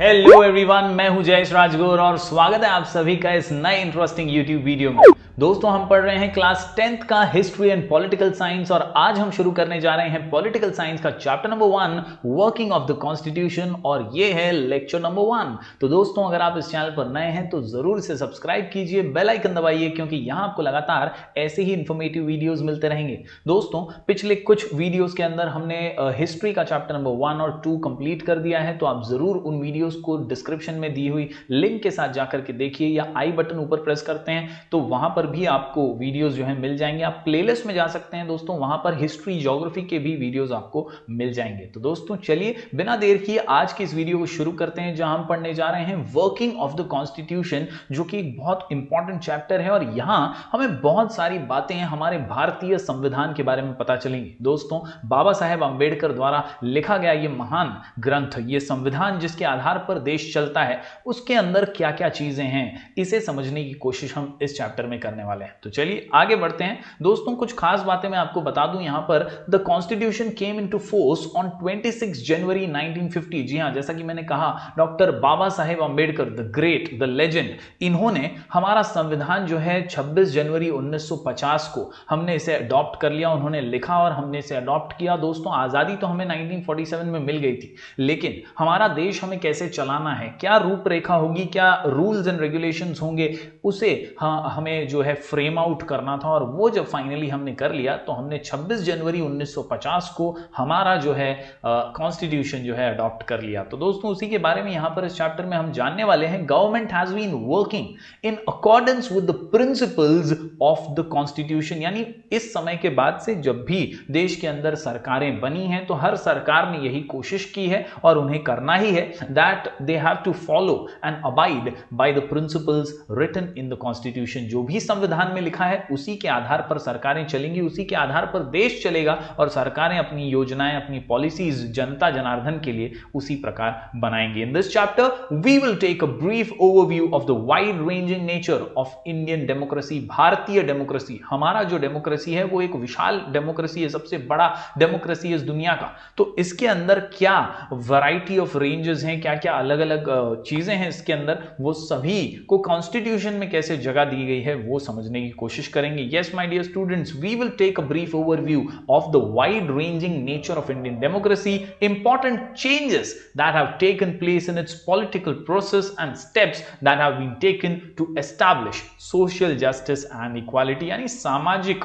Hello everyone मैं हूँ जयेश राजगोर और स्वागत है आप सभी का इस नए इंटरेस्टिंग यूट्यूब वीडियो में। दोस्तों, हम पढ़ रहे हैं क्लास टेंथ का हिस्ट्री एंड पॉलिटिकल साइंस और आज हम शुरू करने जा रहे हैं पॉलिटिकल साइंस का chapter number one working of the constitution और ये है लेक्चर नंबर वन तो दोस्तों, अगर आप इस चैनल पर नए हैं तो ज़रूर इसे सब्सक्राइब कीजिए बेल आइकन दबाइए, क्योंकि यहाँ आपको लगातार ऐसे ही इंफॉर्मेटिव वीडियोज़ मिलते रहेंगे। दोस्तों, पिछले कुछ वीडियोस के अंदर हमने हिस्ट्री का चैप्टर नंबर वन और टू कंप्लीट कर दिया है तो आप ज़रूर उन वीडियोस को डिस्क्रिप्शन में दी हुई लिंक के साथ जाकर के देखिए या आई बटन ऊपर प्रेस करते हैं तो वहाँ पर भी आपको वीडियोस जो है मिल जाएँगे। आप प्लेलिस्ट में जा सकते हैं दोस्तों, वहाँ पर हिस्ट्री ज्योग्राफी के भी वीडियोस आपको मिल जाएँगे। तो दोस्तों, चलिए बिना देर किए आज की इस वीडियो को शुरू करते हैं, जहाँ हम पढ़ने जा रहे हैं वर्किंग ऑफ़ द कॉन्स्टिट्यूशन जो कि एक बहुत इंपॉर्टेंट चैप्टर है और यहाँ हमें बहुत सारी बातें हमारे भारतीय संविधान के बारे में पता चलेंगी। दोस्तों, बाबा साहेब अंबेडकर द्वारा लिखा गया ये महान ग्रंथ, ये संविधान जिसके आधार पर देश चलता है, उसके अंदर क्या क्या चीज़ें हैं, इसे समझने की कोशिश हम इस चैप्टर में करने वाले हैं। तो चलिए, आगे बढ़ते हैं। दोस्तों, कुछ खास बातें मैं आपको बता दूँ। यहाँ पर the constitution came into force on 26 January 1950 जी हाँ, जैसा कि मैंने कहा, doctor Baba Saheb Ambedkar the great the legend इन्होंने हमारा संविधान जो है 26 जनवरी 1950 को हमने इसे अडॉप्ट कर लिया, उन्होंने लिखा और हमने इसे अडॉप्ट किया। दोस्तों, आज़ादी तो हमें 1947 में मिल गई थी, लेकिन हमारा देश हमें कैसे चलाना है, क्या रूपरेखा होगी, क्या रूल्स एंड रेगुलेशंस होंगे, उसे हाँ हमें जो है फ्रेम आउट करना था और वो जब फाइनली हमने कर लिया तो हमने 26 जनवरी 1950 को हमारा जो है कॉन्स्टिट्यूशन जो है अडॉप्ट कर लिया। तो दोस्तों, उसी के बारे में यहाँ पर इस चैप्टर में हम जानने वाले हैं government has been working in accordance with the principles of the constitution यानी इस समय के बाद से जब भी देश के अंदर सरकारें बनी हैं तो हर सरकार ने यही कोशिश की है और उन्हें करना ही है। That they have to follow and abide by the principles written in the constitution जो भी संविधान में लिखा है, उसी के आधार पर सरकारें चलेंगी, उसी के आधार पर देश चलेगा और सरकारें अपनी योजनाएँ, अपनी पॉलिसीज़ जनता जनार्दन के लिए उसी प्रकार बनाएँगे. In this chapter we will take a brief overview of the wide ranging nature of Indian democracy भारतीय डेमोक्रेसी हमारा जो डेमोक्रेसी है, वो एक विशाल डेमोक्रेसी है, सबसे बड़ा डेमोक्रेसी इस दुनिया का. तो इसके अंदर क्या वैरायटी ऑफ़ रेंजेस हैं, क्या क्या अलग अलग चीज़ें हैं इसके अंदर, वो सभी को कॉन्स्टिट्यूशन में कैसे जगह दी गई है, वो समझने की कोशिश करेंगे। Yes my dear students we will take a brief overview of the wide ranging nature of Indian democracy important changes that have taken place in its political process and steps that have been taken to establish social justice and equality यानी सामाजिक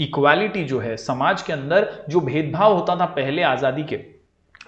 equality जो है, समाज के अंदर जो भेदभाव होता था पहले आज़ादी के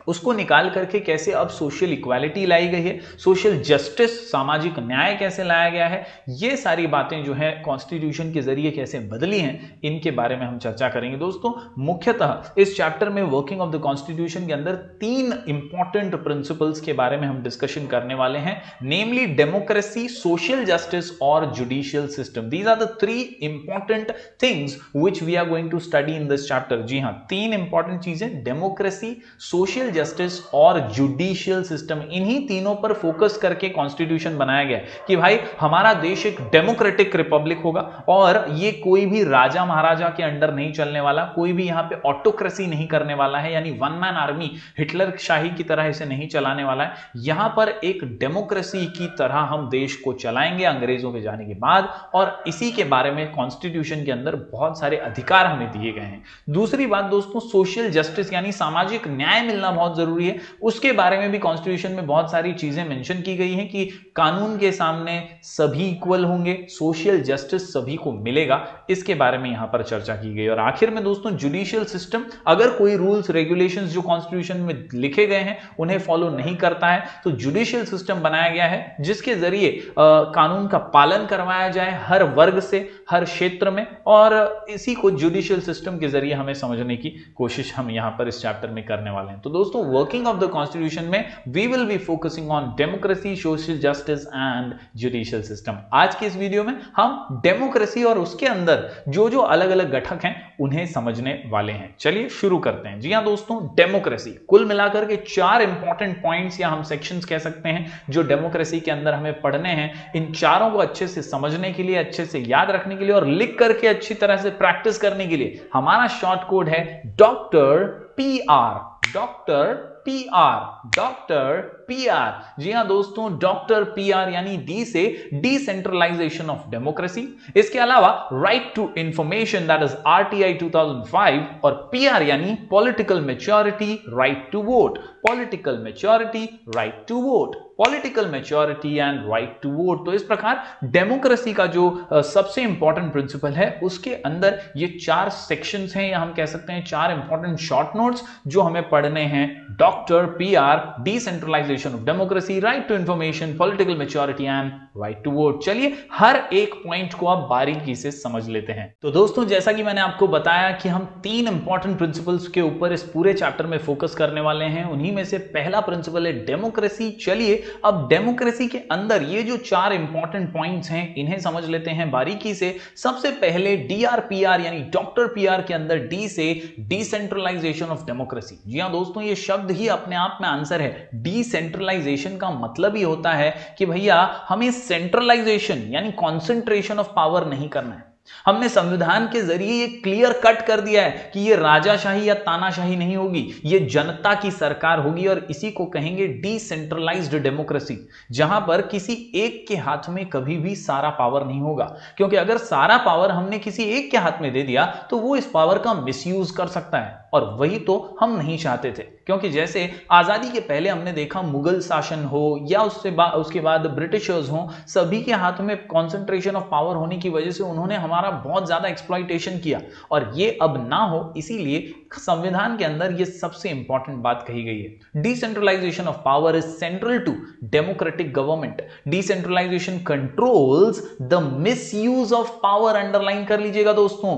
उसको निकाल करके कैसे अब सोशल इक्वालिटी लाई गई है सोशल जस्टिस सामाजिक न्याय कैसे लाया गया है, ये सारी बातें जो है कॉन्स्टिट्यूशन के ज़रिए कैसे बदली हैं, इनके बारे में हम चर्चा करेंगे। दोस्तों, मुख्यतः इस चैप्टर में वर्किंग ऑफ़ द कॉन्स्टिट्यूशन के अंदर तीन इंपॉर्टेंट प्रिंसिपल्स के बारे में हम डिस्कशन करने वाले हैं नेमली डेमोक्रेसी सोशल जस्टिस और judicial system these are the three important things which we are going to study in this chapter जी हाँ तीन इंपॉर्टेंट चीज़ें डेमोक्रेसी सोशल जस्टिस और जुडिशियल सिस्टम इन्हीं तीनों पर फोकस करके कॉन्स्टिट्यूशन बनाया गया कि भाई, हमारा देश एक डेमोक्रेटिक रिपब्लिक होगा और ये कोई भी राजा महाराजा के अंडर नहीं चलने वाला, कोई भी यहाँ पे ऑटोक्रेसी नहीं करने वाला है, यानी वन मैन आर्मी हिटलर शाही की तरह इसे नहीं चलाने वाला है। यहाँ पर एक डेमोक्रेसी की तरह हम देश को चलाएँगे अंग्रेज़ों के जाने के बाद और इसी के बारे में कॉन्स्टिट्यूशन के अंदर बहुत सारे अधिकार हमें दिए गए हैं। दूसरी बात दोस्तों सोशल जस्टिस यानी सामाजिक न्याय मिलना बहुत ज़रूरी है। उसके बारे में भी कॉन्स्टिट्यूशन में बहुत सारी चीज़ें मेंशन की गई हैं कि कानून के सामने सभी इक्वल होंगे सोशल जस्टिस सभी को मिलेगा। इसके बारे में यहाँ पर चर्चा की गई। और आखिर में दोस्तों जुडिशियल सिस्टम अगर कोई रूल्स रेगुलेशंस जो कॉन्स्टिट्यूशन में लिखे गए हैं, उन्हें फॉलो नहीं करता है तो जुडिशियल सिस्टम बनाया गया है, जिसके ज़रिए कानून का पालन करवाया जाए हर वर्ग से, हर क्षेत्र में। और इसी को जुडिशियल सिस्टम के ज़रिए हमें समझने की कोशिश हम यहाँ पर इस चैप्टर में करने वाले हैं। तो दोस्तों वर्किंग ऑफ़ द कॉन्स्टिट्यूशन में we will be focusing on democracy social justice and judicial system आज की इस वीडियो में हम डेमोक्रेसी और उसके अंदर जो जो अलग अलग घटक हैं, उन्हें समझने वाले हैं। चलिए शुरू करते हैं। जी हाँ दोस्तों डेमोक्रेसी कुल मिलाकर के चार इंपॉर्टेंट पॉइंट्स या हम सेक्शंस कह सकते हैं, जो डेमोक्रेसी के अंदर हमें पढ़ने हैं, इन चारों को अच्छे से समझने के लिए, अच्छे से याद रखने के लिए और लिख करके अच्छी तरह से प्रैक्टिस करने के लिए हमारा शॉर्ट कोड है doctor P R doctor P R, doctor P R. जी हाँ दोस्तों, डॉक्टर पी आर यानी डी से डिसेंट्रलाइजेशन ऑफ़ डेमोक्रेसी इसके अलावा right to information that is R T I two thousand five और पी आर यानी political maturity right to vote political maturity right to vote political maturity and right to vote तो इस प्रकार democracy का जो सबसे इंपॉर्टेंट प्रिंसिपल है, उसके अंदर ये चार सेक्शंस हैं, या हम कह सकते हैं चार इंपॉर्टेंट शॉर्ट नोट्स जो हमें पढ़ने हैं। Doctor P R decentralisation of democracy right to information political maturity and right to vote चलिए, हर एक पॉइंट को आप बारीकी से समझ लेते हैं। तो दोस्तों, जैसा कि मैंने आपको बताया कि हम तीन इंपॉर्टेंट प्रिंसिपल्स के ऊपर इस पूरे चैप्टर में फोकस करने वाले हैं। उन्हीं में से पहला प्रिंसिपल है डेमोक्रेसी चलिए अब डेमोक्रेसी के अंदर ये जो चार इंपॉर्टेंट पॉइंट्स हैं, इन्हें समझ लेते हैं बारीकी से। सबसे पहले डीआरपीआर यानी डॉक्टर पीआर के अंदर डी से डिसेंट्रलाइजेशन ऑफ़ डेमोक्रेसी जी हाँ दोस्तों, ये शब्द ही अपने आप में आंसर है। डिसेंट्रलाइजेशन का मतलब ही होता है कि भैया, हमें सेंट्रलाइजेशन यानी कॉन्सेंट्रेशन ऑफ़ पावर नहीं करना है। हमने संविधान के ज़रिए ये क्लियर कट कर दिया है कि ये राजाशाही या तानाशाही नहीं होगी, ये जनता की सरकार होगी और इसी को कहेंगे डिसेंट्रलाइज्ड डेमोक्रेसी जहाँ पर किसी एक के हाथ में कभी भी सारा पावर नहीं होगा। क्योंकि अगर सारा पावर हमने किसी एक के हाथ में दे दिया तो वो इस पावर का मिसयूज कर सकता है। और वही तो हम नहीं चाहते थे। क्योंकि जैसे आज़ादी के पहले हमने देखा मुगल शासन हो या उससे बा, उसके बाद ब्रिटिशर्स हो सभी के हाथ में कॉन्सेंट्रेशन ऑफ़ पावर होने की वजह से उन्होंने हमारा बहुत ज़्यादा एक्सप्लाइटेशन किया। और ये अब ना हो इसीलिए संविधान के अंदर ये सबसे इंपॉर्टेंट बात कही गई है। Decentralisation of power is central to democratic government decentralisation controls the misuse of power underline कर लीजिएगा दोस्तों।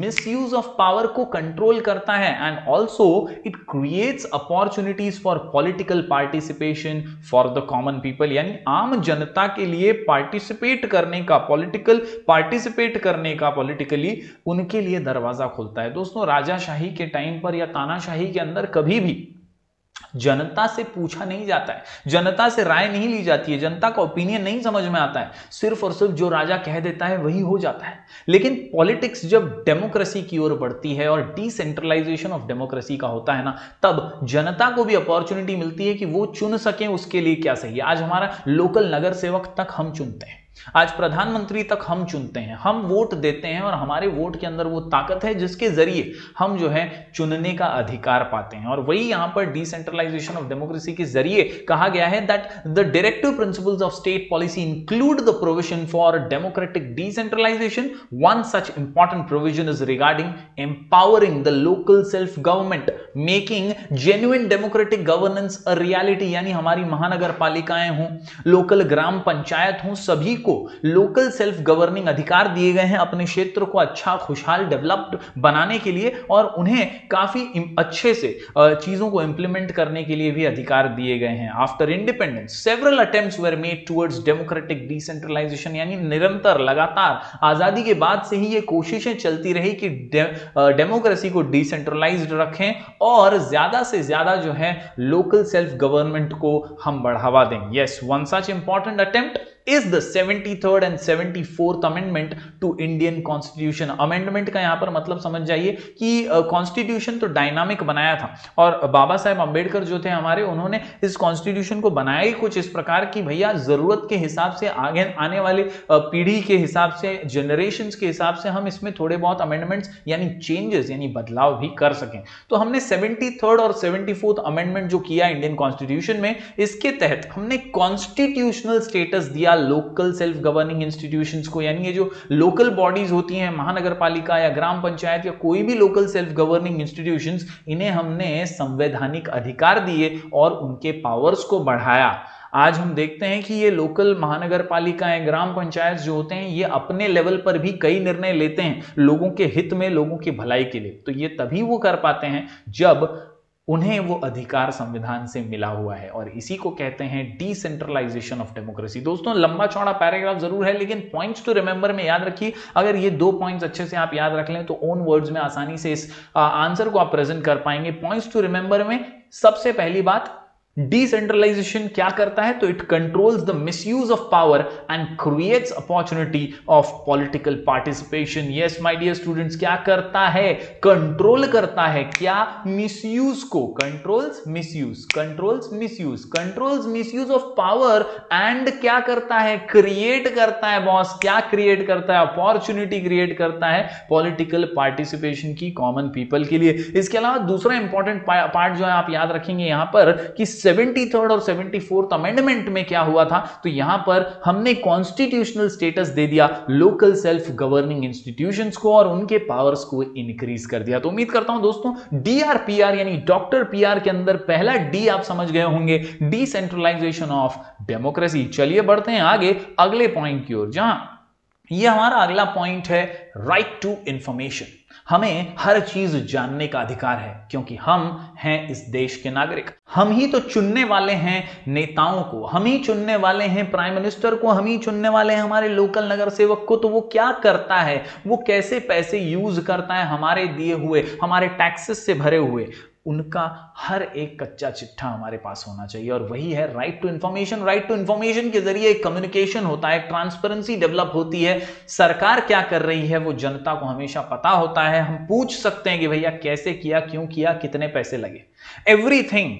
मिसयूज ऑफ़ पावर को कंट्रोल करता है and also it creates opportunities for political participation for the common people यानी आम जनता के लिए पार्टिसिपेट करने का पॉलिटिकल पार्टिसिपेट करने का पॉलिटिकली उनके लिए दरवाज़ा खोलता है। दोस्तों, राजाशाही के टाइम पर या तानाशाही के अंदर कभी भी जनता से पूछा नहीं जाता है। जनता से राय नहीं ली जाती है। जनता का ओपिनियन नहीं समझ में आता है। सिर्फ़ और सिर्फ़ जो राजा कह देता है, वही हो जाता है। लेकिन पॉलिटिक्स जब डेमोक्रेसी की ओर बढ़ती है और डिसेंट्रलाइजेशन ऑफ़ डेमोक्रेसी का होता है ना, तब जनता को भी अपॉर्चुनिटी मिलती है कि वो चुन सकें उसके लिए क्या सही है। आज हमारा लोकल नगर सेवक तक हम चुनते हैं। आज प्रधानमंत्री तक हम चुनते हैं, हम वोट देते हैं और हमारे वोट के अंदर वो ताकत है जिसके ज़रिए हम जो है चुनने का अधिकार पाते हैं। और वही यहाँ पर डिसेंट्रलाइजेशन ऑफ़ डेमोक्रेसी के ज़रिए कहा गया है that the directive principles of state policy include the provision for democratic decentralisation one such important provision is regarding empowering the local self government making genuine democratic governance a reality यानी हमारी महानगर पालिकाएँ हों local ग्राम पंचायत हों, सभी को local self governing अधिकार दिए गए हैं अपने क्षेत्र को अच्छा खुशहाल डेवलप्ड बनाने के लिए और उन्हें काफ़ी अच्छे से चीज़ों को इंप्लीमेंट करने के लिए भी अधिकार दिए गए हैं। After independence several attempts were made towards democratic decentralisation यानी निरंतर, लगातार आज़ादी के बाद से ही ये कोशिशें चलती रही कि डेमोक्रेसी को डिसेंट्रलाइज रखें और ज़्यादा से ज़्यादा जो है लोकल सेल्फ गवर्नमेंट को हम बढ़ावा दें। Yes one such important attempt is the 73rd and 74th amendment to Indian constitution amendment का यहाँ पर मतलब समझ जाइए कि कॉन्स्टिट्यूशन uh, तो डायनामिक बनाया था। और बाबा साहेब अंबेडकर जो थे हमारे उन्होंने इस कॉन्स्टिट्यूशन को बनाया ही कुछ इस प्रकार की भैया ज़रूरत के हिसाब से आगे आने वाले पीढ़ी के हिसाब से जनरेशन के हिसाब से हम इसमें थोड़े बहुत अमेंडमेंट्स यानी चेंजेस यानी बदलाव भी कर सकें। तो हमने सेवेंटी और सेवेंटी अमेंडमेंट जो किया इंडियन कॉन्स्टिट्यूशन में इसके तहत हमने कॉन्स्टिट्यूशनल स्टेटस दिया लोकल सेल्फ गवर्निंग इंस्टीट्यूशंस को, यानी ये जो लोकल बॉडीज होती हैं महानगर पालिका या ग्राम पंचायत या कोई भी लोकल सेल्फ गवर्निंग इंस्टीट्यूशंस इन्हें हमने संवैधानिक अधिकार दिए और उनके पावर्स को बढ़ाया। आज हम देखते हैं कि ये लोकल महानगर पालिकाएँ ग्राम पंचायत जो होते हैं, ये अपने लेवल पर भी कई निर्णय लेते हैं, लोगों के हित में, लोगों की भलाई के लिए। तो ये तभी वो कर पाते हैं जब उन्हें वो अधिकार संविधान से मिला हुआ है और इसी को कहते हैं डिसेंट्रलाइजेशन ऑफ़ डेमोक्रेसी दोस्तों लंबा चौड़ा पैराग्राफ ज़रूर है लेकिन पॉइंट्स टू रिमेंबर में याद रखिए अगर ये दो पॉइंट्स अच्छे से आप याद रख लें तो ओन वर्ड्स में आसानी से इस आंसर को आप प्रेजेंट कर पाएँगे। पॉइंट्स टू रिमेंबर में सबसे पहली बात डिसेंट्रलाइजेशन क्या करता है? तो it controls the misuse of power and creates opportunity of political participation yes my dear students क्या करता है? कंट्रोल करता है. क्या? मिसयूज को. Controls misuse controls misuse controls misuse of power and क्या करता है? क्रिएट करता है बॉस क्या क्रिएट करता है? अपॉर्चुनिटी क्रिएट करता है पॉलिटिकल पार्टिसिपेशन की कॉमन पीपल के लिए. इसके अलावा दूसरा इंपॉर्टेंट पार्ट जो है आप याद रखेंगे यहाँ पर कि सेवेंटी थर्ड और सेवेंटी फोर्थ अमेंडमेंट में क्या हुआ था? तो यहाँ पर हमने कॉन्स्टिट्यूशनल स्टेटस दे दिया लोकल सेल्फ गवर्निंग इंस्टीट्यूशंस को और उनके पावर्स को इंक्रीज कर दिया। तो उम्मीद करता हूँ दोस्तों डीआरपीआर यानी डॉक्टर पीआर के अंदर पहला डी आप समझ गए होंगे डिसेंट्रलाइजेशन ऑफ़ डेमोक्रेसी चलिए बढ़ते हैं आगे, अगले पॉइंट की ओर। जहाँ यह हमारा अगला पॉइंट है राइट टू इंफॉर्मेशन हमें हर चीज़ जानने का अधिकार है, क्योंकि हम हैं इस देश के नागरिक। हम ही तो चुनने वाले हैं नेताओं को, हम ही चुनने वाले हैं प्राइम मिनिस्टर को, हम ही चुनने वाले हैं हमारे लोकल नगर सेवक को तो वो क्या करता है? वो कैसे पैसे यूज़ करता है हमारे दिए हुए, हमारे टैक्सेस से भरे हुए? उनका हर एक कच्चा चिट्ठा हमारे पास होना चाहिए। और वही है right to information right to information के ज़रिए कम्युनिकेशन होता है ट्रांसपेरेंसी डेवलप होती है। सरकार क्या कर रही है, वो जनता को हमेशा पता होता है। हम पूछ सकते हैं कि भैया कैसे किया, क्यों किया, कितने पैसे लगे। Everything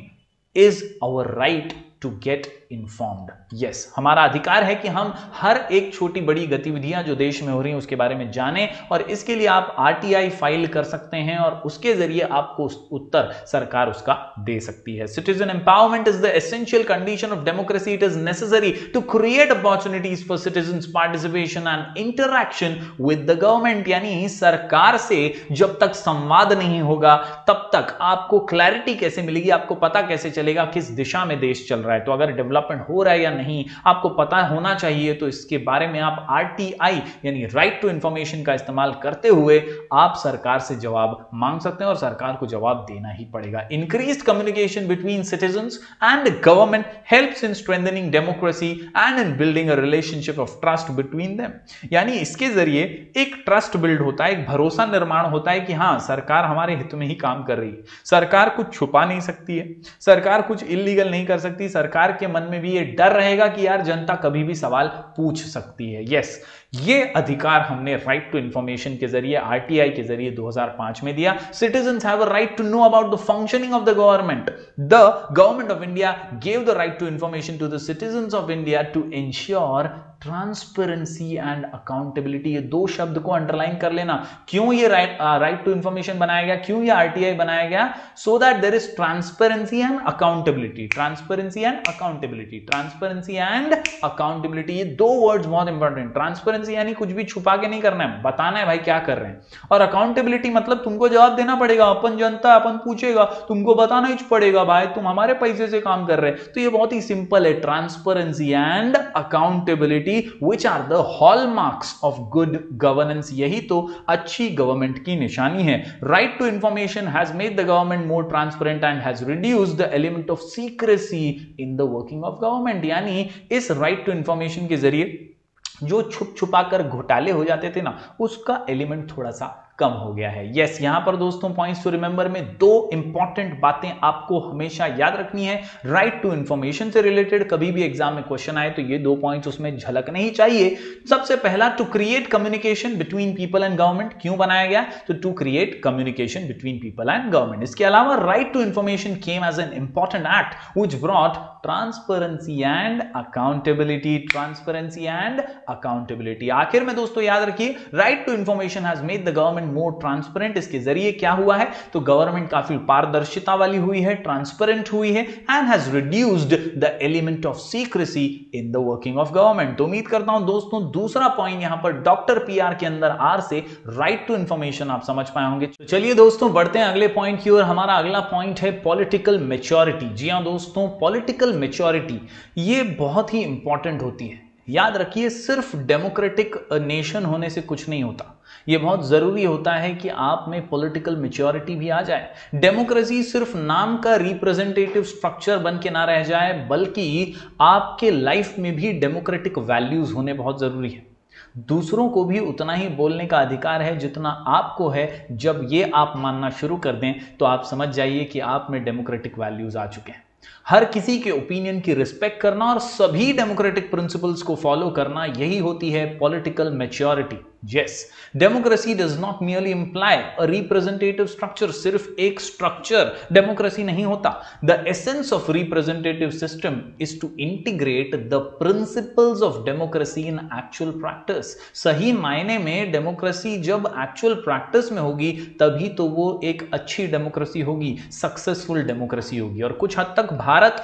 is our right to get informed yes हमारा अधिकार है कि हम हर एक छोटी बड़ी गतिविधियाँ जो देश में हो रही हैं, उसके बारे में जानें और इसके लिए आप आरटीआई फ़ाइल कर सकते हैं और उसके ज़रिए आपको उत्तर सरकार उसका दे सकती है। Citizen empowerment is the essential condition of democracy it is necessary to create opportunities for citizen participation and interaction with the government यानी सरकार से जब तक संवाद नहीं होगा, तब तक आपको क्लैरिटी कैसे मिलेगी, आपको पता कैसे चलेगा किस दिशा में देश चल रहा है। तो अगर डेवलपमेंट हो रहा है या नहीं, आपको पता होना चाहिए तो इसके बारे में आप आरटीआई यानी राइट टू इंफॉर्मेशन का इस्तेमाल करते हुए आप सरकार से जवाब मांग सकते हैं और सरकार को जवाब देना ही पड़ेगा। Increase communication between citizen and government helps in strengthening democracy and in building a relationship of trust between them यानी इसके ज़रिए एक ट्रस्ट बिल्ड होता है, एक भरोसा निर्माण होता है कि हाँ सरकार हमारे हित में ही काम कर रही है। सरकार कुछ छुपा नहीं सकती है, सरकार कुछ इलीगल नहीं कर सकती, सरकार के मन में भी ये डर रहेगा कि यार जनता कभी भी सवाल पूछ सकती है। यस ये अधिकार हमने राइट टू इंफॉर्मेशन के ज़रिए आरटीआई के ज़रिए 2005 में दिया। Citizen have a right to know about the functioning of the government the government of India gave the right to information to the citizen of India to ensure transparency and accountability ये दो शब्द को underline कर लेना। क्यों ये right to information बनाया गया? क्यों ये आरटीआई बनाया गया? So that there is transparency and accountability transparency and accountability transparency and accountability ये दो वर्ड्स बहुत इंपॉर्टेंट ट्रांसपेरेंसी यानी कुछ भी छुपा के नहीं करना है। बताना है भाई क्या कर रहे हैं। और अकाउंटेबिलिटी मतलब तुमको जवाब देना पड़ेगा। अपन जनता, अपन पूछेगा। तुमको बताना ही पड़ेगा, भाई, तुम हमारे पैसे से काम कर रहे हैं। तो ये बहुत ही सिंपल है। Transparency and accountability which are the hallmarks of good governance यही तो अच्छी गवर्नमेंट की निशानी है। Right to information has made the government more transparent and has reduce the element of secrecy in the working of government यानी इस right to information के ज़रिए जो छुप छुपा कर घोटाले हो जाते थे ना, उसका एलिमेंट थोड़ा सा कम हो गया है। यस yes, यहाँ पर दोस्तों पॉइंट्स टू रिमेंबर में दो इंपॉर्टेंट बातें आपको हमेशा याद रखनी है। राइट टू इंफॉर्मेशन से रिलेटेड कभी भी एग्ज़ाम में क्वेश्चन आए तो ये दो पॉइंट्स उसमें झलकने ही चाहिए। सबसे पहला to create communication between people and government क्यों बनाया गया? तो to create communication between people and government इसके अलावा right to information came as an important act which brought transparency and accountability transparency and accountability आखिर में दोस्तों याद रखिए right to information has made the government government more transparent इसके ज़रिए क्या हुआ है? तो गवर्नमेंट काफ़ी पारदर्शिता वाली हुई है ट्रांसपेरेंट हुई है and has reduced the element of secrecy in the working of government तो उम्मीद करता हूँ दोस्तों, दूसरा पॉइंट यहाँ पर डॉक्टर पीआर के अंदर आर से राइट टू इंफॉर्मेशन आप समझ पाए होंगे। तो चलिए दोस्तों, बढ़ते हैं अगले पॉइंट की ओर। हमारा अगला पॉइंट है पॉलिटिकल मेच्योरिटी जी हाँ दोस्तों पॉलिटिकल मेच्योरिटी ये बहुत ही इंपॉर्टेंट होती है। याद रखिए, सिर्फ़ डेमोक्रेटिक नेशन होने से कुछ नहीं होता। यह बहुत ज़रूरी होता है कि आप में पॉलिटिकल मेच्योरिटी भी आ जाए। डेमोक्रेसी सिर्फ़ नाम का रिप्रेजेंटेटिव स्ट्रक्चर बन के ना रह जाए, बल्कि आपके लाइफ में भी डेमोक्रेटिक वैल्यूज़ होने बहुत ज़रूरी है। दूसरों को भी उतना ही बोलने का अधिकार है जितना आपको है। जब ये आप मानना शुरू कर दें तो आप समझ जाइए कि आप में डेमोक्रेटिक वैल्यूज़ आ चुके हैं। हर किसी के ओपिनियन की रिस्पेक्ट करना और सभी डेमोक्रेटिक प्रिंसिपल्स को फॉलो करना, यही होती है political maturity yes democracy does not merely imply a representative structure सिर्फ़ एक स्ट्रक्चर डेमोक्रेसी नहीं होता. The essence of representative system is to integrate the principles of democracy in actual practice सही मायने में डेमोक्रेसी जब एक्चुअल प्रैक्टिस में होगी, तभी तो वो एक अच्छी डेमोक्रेसी होगी सक्सेसफुल डेमोक्रेसी होगी. और कुछ हद तक भारत भारत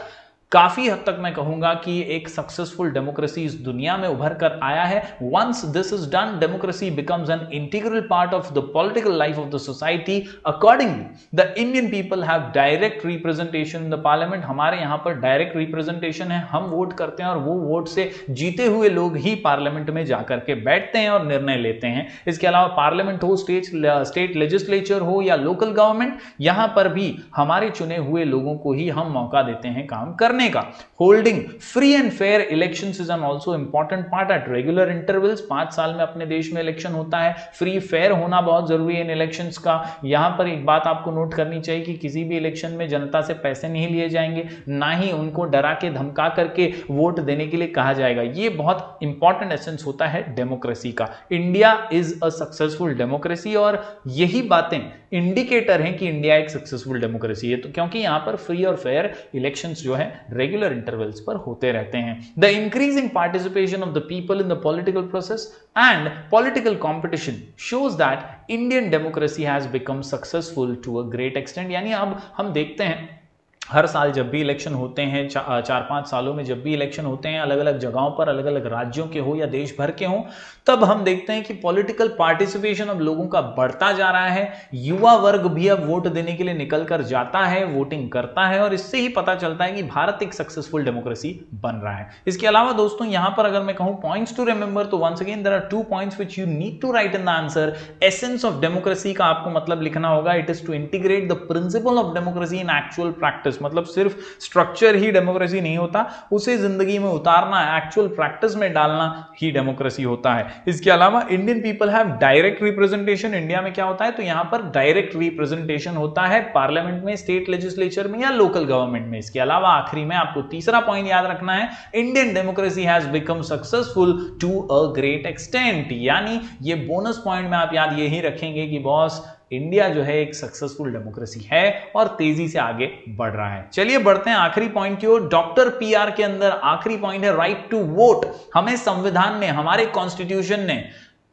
काफ़ी हद तक मैं कहूँगा कि एक सक्सेसफुल डेमोक्रेसी इस दुनिया में उभर कर आया है। Once this is done democracy becomes an integral part of the political life of the society accordingly the Indian people have direct representation in the parliament हमारे यहाँ पर डायरेक्ट रिप्रेजेंटेशन है। हम वोट करते हैं और वो वोट से जीते हुए लोग ही पार्लियामेंट में जाकर के बैठते हैं और निर्णय लेते हैं। इसके अलावा पार्लियामेंट हो स्टेट स्टेट लेजिस्लेचर हो या लोकल गवर्नमेंट यहाँ पर भी हमारे चुने हुए लोगों को ही हम मौका देते हैं काम करने करने का holding free and fair election is an also important part at regular intervals पाँच साल में अपने देश में इलेक्शन होता है। फ्री फेयर होना बहुत ज़रूरी है इन इलेक्शन का। यहाँ पर एक बात आपको नोट करनी चाहिए कि किसी भी इलेक्शन में जनता से पैसे नहीं लिए जाएँगे, ना ही उनको डरा के, धमका करके वोट देने के लिए कहा जाएगा। ये बहुत इंपॉर्टेंट एसेंस होता है डेमोक्रेसी का। India is a successful democracy और यही बातें इंडिकेटर है कि इंडिया एक सक्सेसफुल डेमोक्रेसी है। तो क्योंकि यहाँ पर फ्री और फेयर इलेक्शंस जो है रेगुलर इंटरवल्स पर होते रहते हैं। The increasing participation of the people in the political process and political competition shows that Indian democracy has become successful to a great extent यानी अब हम देखते हैं हर साल जब भी इलेक्शन होते हैं चा, चार पाँच सालों में जब भी इलेक्शन होते हैं अलग अलग जगहों पर अलग अलग राज्यों के हो या देश भर के हो तब हम देखते हैं कि पॉलिटिकल पार्टिसिपेशन अब लोगों का बढ़ता जा रहा है। युवा वर्ग भी अब वोट देने के लिए निकल कर जाता है वोटिंग करता है और इससे ही पता चलता है कि भारत एक सक्सेसफुल डेमोक्रेसी बन रहा है। इसके अलावा दोस्तों यहाँ पर अगर मैं कहूँ पॉइंट्स टू रिमेंबर तो once again there are two points which you need to write in the answer essence of democracy का आपको मतलब लिखना होगा it is to integrate the principle of democracy in actual practice मतलब सिर्फ़ structure ही democracy नहीं होता, उसे ज़िंदगी में उतारना एक्चुअल प्रैक्टिस में डालना ही डेमोक्रेसी होता है। इसके अलावा Indian people have direct representation India में क्या होता है? तो यहाँ पर डायरेक्ट रिप्रेजेंटेशन होता है पार्लियामेंट में स्टेट लेजिस्लेचर में या लोकल गवर्नमेंट में। इसके अलावा आखिरी में आपको तीसरा पॉइंट याद रखना है Indian democracy has become successful to a great extent यानी ये बोनस पॉइंट में आप याद यही रखेंगे कि बॉस इंडिया जो है एक सक्सेसफुल डेमोक्रेसी है और तेज़ी से आगे बढ़ रहा है। चलिए बढ़ते हैं आखिरी पॉइंट की ओर। डॉक्टर पीआर के अंदर आखिरी पॉइंट है राइट टू वोट हमें संविधान ने हमारे कॉन्स्टिट्यूशन ने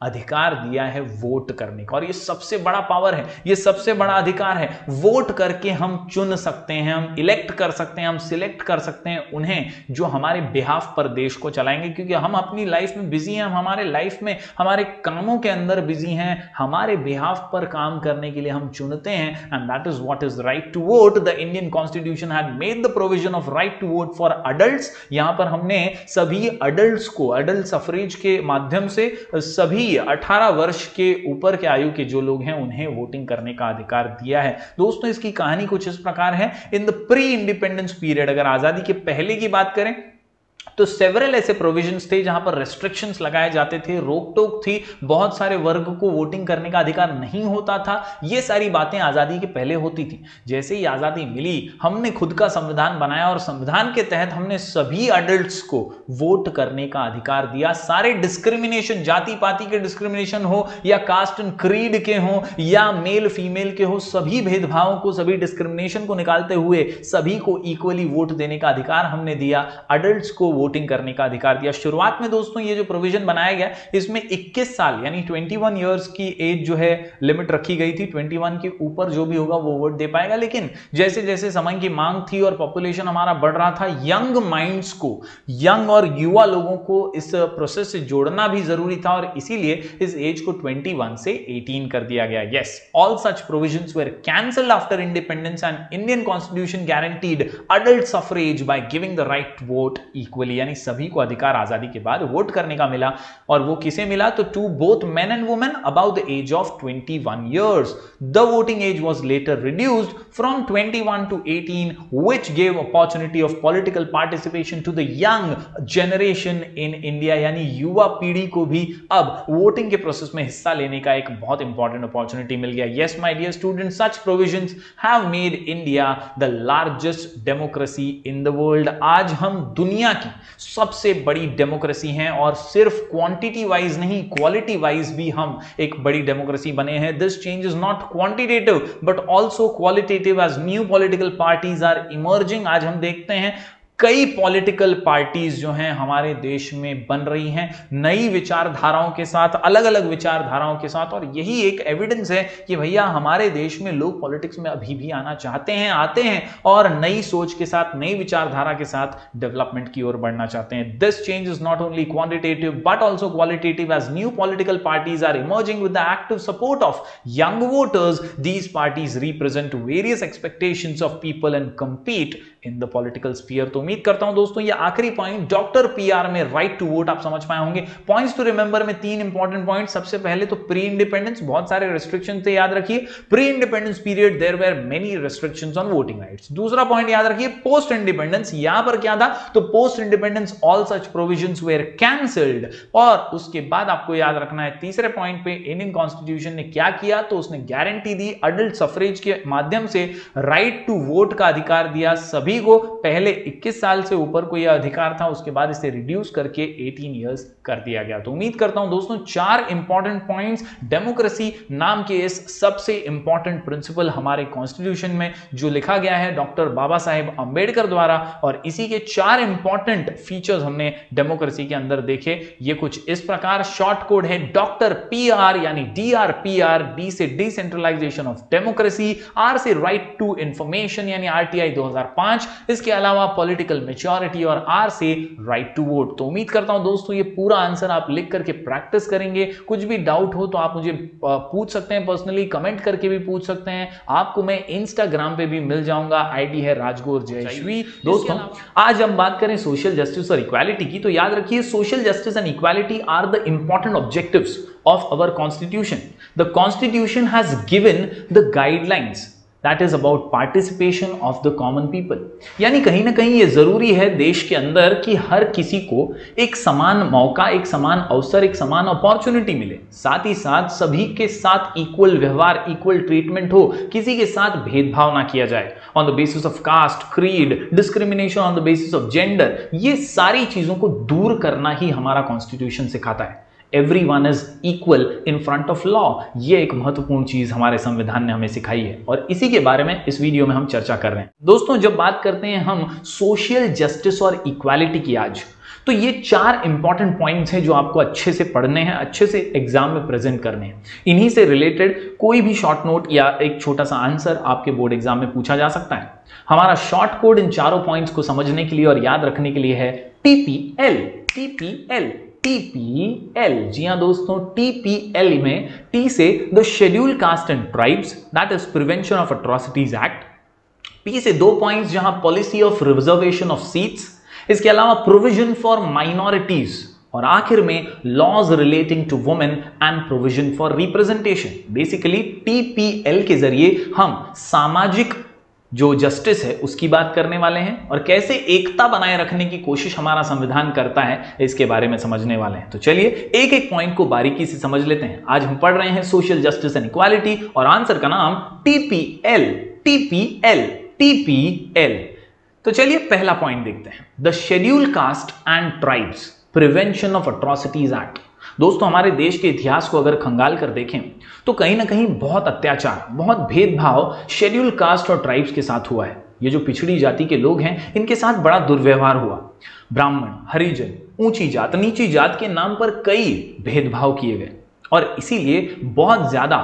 अधिकार दिया है वोट करने का। और ये सबसे बड़ा पावर है, ये सबसे बड़ा अधिकार है। वोट करके हम चुन सकते हैं, हम इलेक्ट कर सकते हैं, हम सिलेक्ट कर सकते हैं उन्हें जो हमारे बिहाफ पर देश को चलाएँगे। क्योंकि हम अपनी लाइफ में बिज़ी हैं, हम हमारे लाइफ में, हमारे कामों के अंदर बिज़ी हैं, हमारे बिहाफ पर काम करने के लिए हम चुनते हैं। And that is what is right to vote the Indian constitution had made the provision of right to vote for adult यहाँ पर हमने सभी अडल्ट को अडल्ट सफरेज के माध्यम से, सभी 18 वर्ष के ऊपर के आयु के जो लोग हैं, उन्हें वोटिंग करने का अधिकार दिया है। दोस्तों, इसकी कहानी कुछ इस प्रकार है। In the pre independence period अगर आज़ादी के पहले की बात करें तो सेवरल ऐसे प्रोविजंस थे जहाँ पर रेस्ट्रिक्शंस लगाए जाते थे रोक टोक थी, बहुत सारे वर्ग को वोटिंग करने का अधिकार नहीं होता था। ये सारी बातें आज़ादी के पहले होती थी। जैसे ही आज़ादी मिली, हमने खुद का संविधान बनाया और संविधान के तहत हमने सभी अडल्ट को वोट करने का अधिकार दिया। सारे डिस्क्रिमिनेशन जाति पाति के डिस्क्रिमिनेशन हो, या कास्ट एंड क्रीड के हो, या मेल फीमेल के हो, सभी भेदभावों को, सभी डिस्क्रिमिनेशन को निकालते हुए सभी को इक्वली वोट देने का अधिकार हमने दिया। अडल्ट को वोटिंग करने का अधिकार दिया। शुरुआत में दोस्तों ये जो प्रोविज़न बनाया गया, इसमें 21 साल, यानी 21 इयर्स की एज जो है लिमिट रखी गई थी। 21 के ऊपर जो भी होगा, वो वोट दे पाएगा। लेकिन जैसे जैसे समय की मांग थी और पॉपुलेशन हमारा बढ़ रहा था यंग माइंड्स को यंग और युवा लोगों को इस प्रोसेस से जोड़ना भी ज़रूरी था और इसीलिए इस एज को 21 से 18 कर दिया गया। Yes all such provisions were cancelled after independence and Indian constitution guaranteed adult suffrage by giving the right vote equal equally यानी सभी को अधिकार आज़ादी के बाद वोट करने का मिला और वो किसे मिला? तो to both man and women about the age of 21 years. The voting age was later reduced from 21 to 18 which gave opportunity of political participation to the young generation in india. यानी युवा पीढ़ी को भी अब वोटिंग के process में हिस्सा लेने का एक बहुत इंपॉर्टेंट अपॉर्चुनिटी मिल गया। Yes my dear student such provision have made India the largest democracy in the world आज हम दुनिया की सबसे बड़ी डेमोक्रेसी हैं और सिर्फ़ क्वांटिटी वाइज नहीं क्वालिटी वाइज भी हम एक बड़ी डेमोक्रेसी बने हैं। This change is not quantitative but also qualitative as new political parties are emerging आज हम देखते हैं कई पॉलिटिकल पार्टीज़ जो हैं हमारे देश में बन रही हैं, नई विचारधाराओं के साथ अलग अलग विचारधाराओं के साथ, और यही एक एविडेंस है कि भैया हमारे देश में लोग पॉलिटिक्स में अभी भी आना चाहते हैं, आते हैं, और नई सोच के साथ, नई विचारधारा के साथ डेवलपमेंट की ओर बढ़ना चाहते हैं। This change is not only quantitative but also qualitative as new political parties are emerging with the active support of young voters these parties represent various expectation of people and compete in the political sphere तो उम्मीद करता हूँ दोस्तों, ये आखिरी point doctor PR में right to vote आप समझ पाए होंगे। पॉइंट्स टू रिमेंबर में तीन इंपॉर्टेंट पॉइंट सबसे पहले तो प्री इंडिपेंडेंस बहुत सारे रिस्ट्रिक्शन थे, याद रखिए। Pre independence period there were many restriction on voting rights दूसरा पॉइंट याद रखिए पोस्ट इंडिपेंडेंस यहाँ पर क्या था? तो post independence all such provision were cancelled और उसके बाद आपको याद रखना है, तीसरे पॉइंट पे इंडियन कॉन्स्टिट्यूशन ने क्या किया? तो उसने गारंटी दी अडल्ट सफरेज के माध्यम से राइट टू वोट का अधिकार दिया। सभी सभी को पहले 21 साल से ऊपर को यह अधिकार था, उसके बाद इसे रिड्यूस करके 18 इयर्स कर दिया गया। तो उम्मीद करता हूँ दोस्तों, चार इंपॉर्टेंट पॉइंट्स डेमोक्रेसी नाम के इस सबसे इंपॉर्टेंट प्रिंसिपल हमारे कॉन्स्टिट्यूशन में, जो लिखा गया है डॉक्टर बाबा साहेब अंबेडकर द्वारा, और इसी के चार इंपॉर्टेंट फीचर्स हमने डेमोक्रेसी के अंदर देखे। ये कुछ इस प्रकार शॉर्ट कोड है, डॉक्टर पी आर यानी D R P R D से डिसेंट्रलाइजेशन ऑफ़ डेमोक्रेसी आर से राइट टू इंफॉर्मेशन यानी आरटीआई 2005 पाँच इसके अलावा पॉलिटिकल मेच्योरिटी और आर से राइट टू वोट तो उम्मीद करता हूँ दोस्तों ये पूरा आंसर आप लिख करके प्रैक्टिस करेंगे। कुछ भी डाउट हो तो आप मुझे पूछ सकते हैं पर्सनली कमेंट करके भी पूछ सकते हैं। आपको मैं इंस्टाग्राम पे भी मिल जाऊँगा। आईडी है राजगोर जयश्वी दोस्तों आज हम बात करें सोशल जस्टिस और इक्वालिटी की। तो याद रखिए social justice and equality are the important objectives of our constitution. The constitution has given the guidelines. That is about participation of the common people यानी कहीं ना कहीं ये ज़रूरी है देश के अंदर कि हर किसी को एक समान मौका, एक समान अवसर, एक समान अपॉर्चुनिटी मिले। साथ ही साथ सभी के साथ इक्वल व्यवहार इक्वल ट्रीटमेंट हो, किसी के साथ भेदभाव ना किया जाए। On the basis of caste creed discrimination on the basis of gender ये सारी चीज़ों को दूर करना ही हमारा कॉन्स्टिट्यूशन सिखाता है। Every one is equal in front of law ये एक महत्वपूर्ण चीज़ हमारे संविधान ने हमें सिखाई है। और इसी के बारे में इस वीडियो में हम चर्चा कर रहे हैं। दोस्तों, जब बात करते हैं हम सोशल जस्टिस और इक्वालिटी की आज तो ये चार इंपॉर्टेंट पॉइंट्स हैं जो आपको अच्छे से पढ़ने हैं, अच्छे से एग्ज़ाम में प्रेजेंट करने हैं। इन्हीं से रिलेटेड कोई भी शॉर्ट नोट या एक छोटा सा आंसर आपके बोर्ड एग्ज़ाम में पूछा जा सकता है। हमारा शॉर्ट कोड इन चारों पॉइंट्स को समझने के लिए और याद रखने के लिए है टीपीएल टीपीएल टीपीएल जी हाँ दोस्तों टीपीएल में टी से the schedule caste and tribes that is prevention of atrocities act P से दो पॉइंट्स जहाँ policy of reservation of seats इसके अलावा प्रोविज़न फॉर माइनॉरिटीज और आखिर में laws relating to women and provision for representation basically TPL के ज़रिए हम सामाजिक जो जस्टिस है, उसकी बात करने वाले हैं और कैसे एकता बनाए रखने की कोशिश हमारा संविधान करता है, इसके बारे में समझने वाले हैं। तो चलिए एक एक पॉइंट को बारीकी से समझ लेते हैं। आज हम पढ़ रहे हैं सोशल जस्टिस एंड इक्वालिटी और आंसर का नाम टीपीएल टीपीएल टीपीएल तो चलिए, पहला पॉइंट देखते हैं। The schedule caste and tribes prevention of atrocities act दोस्तों, हमारे देश के इतिहास को अगर खंगाल कर देखें तो कहीं ना कहीं बहुत अत्याचार, बहुत भेदभाव शेड्यूल कास्ट और ट्राइब्स के साथ हुआ है। ये जो पिछड़ी जाति के लोग हैं, इनके साथ बड़ा दुर्व्यवहार हुआ। ब्राह्मण, हरिजन, ऊँची जात, नीची जात के नाम पर कई भेदभाव किए गए। और इसीलिए बहुत ज़्यादा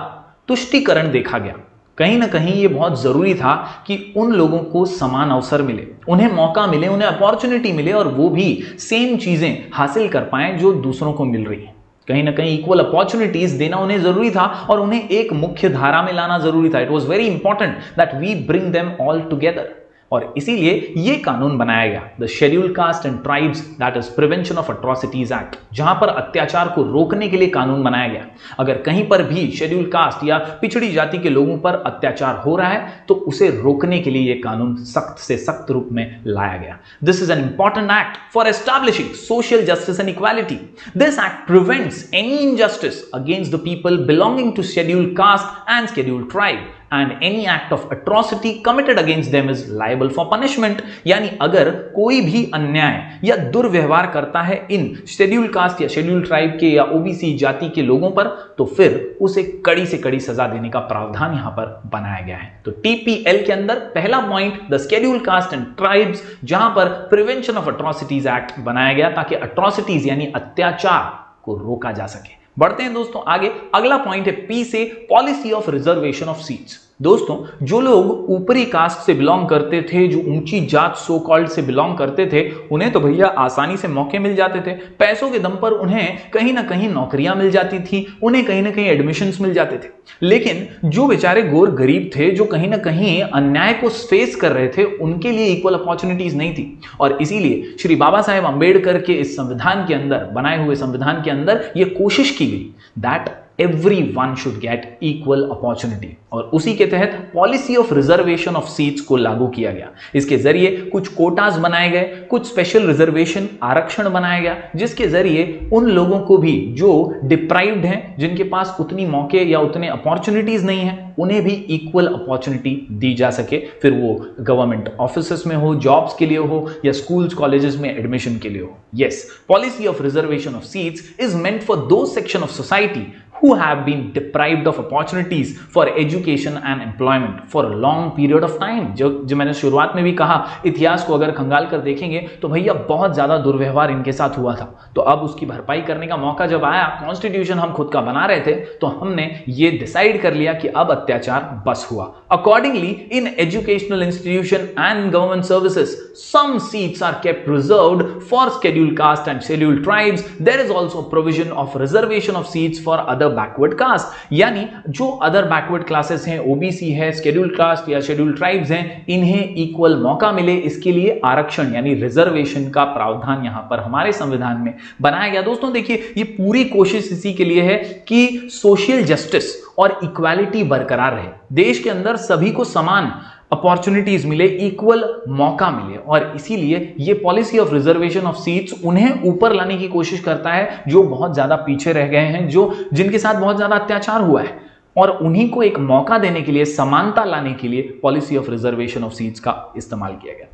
तुष्टिकरण देखा गया। कहीं ना कहीं ये बहुत ज़रूरी था कि उन लोगों को समान अवसर मिले, उन्हें मौका मिले, उन्हें अपॉर्चुनिटी मिले और वो भी सेम चीज़ें हासिल कर पाए जो दूसरों को मिल रही है। कहीं ना कहीं इक्वल अपॉर्चुनिटीज़ देना उन्हें ज़रूरी था और उन्हें एक मुख्य धारा में लाना ज़रूरी था। It was very important that we bring them all together और इसीलिए ये कानून बनाया गया। The schedule caste and tribes that is prevention of atrocities act जहाँ पर अत्याचार को रोकने के लिए कानून बनाया गया। अगर कहीं पर भी शेड्यूल कास्ट या पिछड़ी जाति के लोगों पर अत्याचार हो रहा है तो उसे रोकने के लिए यह कानून सख्त से सख्त रूप में लाया गया। This is an important act for establishing social justice and equality this act prevents any injustice against the people belonging to schedule caste and schedule tribe and any act of atrocity committed against them is liable for punishment यानी अगर कोई भी अन्याय या दुर्व्यवहार करता है इन शेड्यूल कास्ट या शेड्यूल ट्राइब के या ओबीसी जाति के लोगों पर तो फिर उसे कड़ी से कड़ी सजा देने का प्रावधान यहाँ पर बनाया गया है। तो टीपीएल के अंदर पहला point the schedule caste and tribes जहाँ पर प्रिवेंशन ऑफ़ अट्रॉसिटीज एक्ट बनाया गया ताकि अट्रॉसिटीज यानी अत्याचार को रोका जा सके। बढ़ते हैं दोस्तों आगे। अगला पॉइंट है पी से policy of reservation of seats दोस्तों, जो लोग ऊपरी कास्ट से बिलोंग करते थे, जो ऊँची जात सो कॉल्ड से बिलोंग करते थे, उन्हें तो भैया आसानी से मौके मिल जाते थे। पैसों के दम पर उन्हें कहीं ना कहीं नौकरियाँ मिल जाती थी, उन्हें कहीं ना कहीं एडमिशन मिल जाते थे। लेकिन जो बेचारे गोर गरीब थे, जो कहीं ना कहीं अन्याय को फेस कर रहे थे, उनके लिए इक्वल अपॉर्चुनिटीज़ नहीं थी। और इसीलिए श्री बाबा साहेब अंबेडकर के इस संविधान के अंदर, बनाए हुए संविधान के अंदर यह कोशिश की गई। That every one should get equal opportunity और उसी के तहत policy of reservation of seats को लागू किया गया। इसके ज़रिए कुछ कोटाज बनाए गए, कुछ स्पेशल रिजर्वेशन आरक्षण बनाया गया, जिसके ज़रिए उन लोगों को भी जो डिप्राइव्ड हैं, जिनके पास उतनी मौके या उतने अपॉर्चुनिटीज़ नहीं है, उन्हें भी इक्वल अपॉर्चुनिटी दी जा सके। फिर वो गवर्नमेंट ऑफ़िस में हो जॉब्स के लिए हो, या स्कूल्स कॉलेजेस में एडमिशन के लिए हो। Yes policy of reservation of seats is meant for दो section of society who have been deprived of opportunities for education and employment for a long period of time. जो जो मैंने शुरुआत में भी कहा, इतिहास को अगर खंगाल कर देखेंगे तो भैया बहुत ज़्यादा दुर्व्यवहार इनके साथ हुआ था। तो अब उसकी भरपाई करने का मौका जब आया कॉन्स्टिट्यूशन हम खुद का बना रहे थे तो हमने ये डिसाइड कर लिया कि अब अत्याचार बस हुआ। Accordingly in educational institution and government services some seats are kept reserved for scheduled caste and scheduled tribes. There is also provision of reservation of seats for backward caste यानी जो अदर बैकवर्ड क्लासेस हैं OBC है schedule caste या schedule tribes हैं, इन्हें equal मौका मिले इसके लिए आरक्षण, यानी रिजर्वेशन का प्रावधान यहाँ पर हमारे संविधान में बनाया गया। दोस्तों, देखिए, ये पूरी कोशिश इसी के लिए है कि सोशल जस्टिस और इक्वालिटी बरकरार रहे। देश के अंदर सभी को समान अपॉर्चुनिटीज़ मिले इक्वल मौका मिले। और इसीलिए ये policy of reservation of seats उन्हें ऊपर लाने की कोशिश करता है, जो बहुत ज़्यादा पीछे रह गए हैं, जो जिनके साथ बहुत ज़्यादा अत्याचार हुआ है। और उन्हीं को एक मौका देने के लिए, समानता लाने के लिए policy of reservation of seats का इस्तेमाल किया गया।